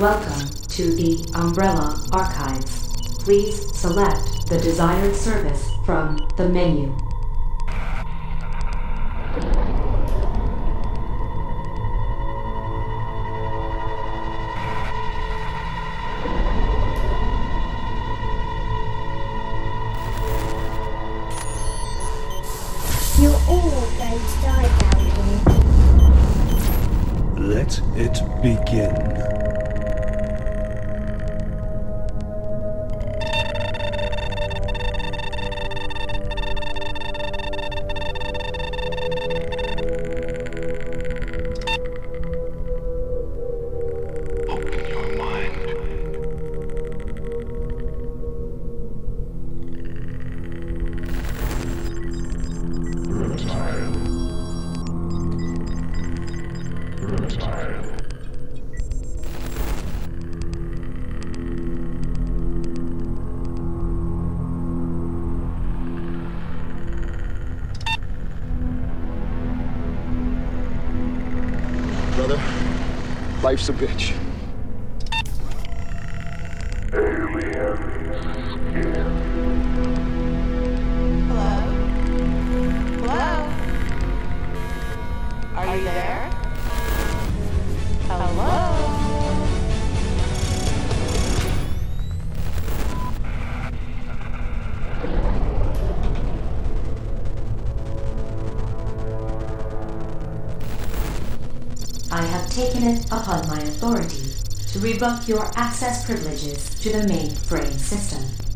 Welcome to the Umbrella Archives. Please select the desired service from the menu. You're all going to die down here. Let it begin. Brother, life's a bitch. Hello? Hello? Are you there? Hello? I have taken it upon my authority to revoke your access privileges to the mainframe system.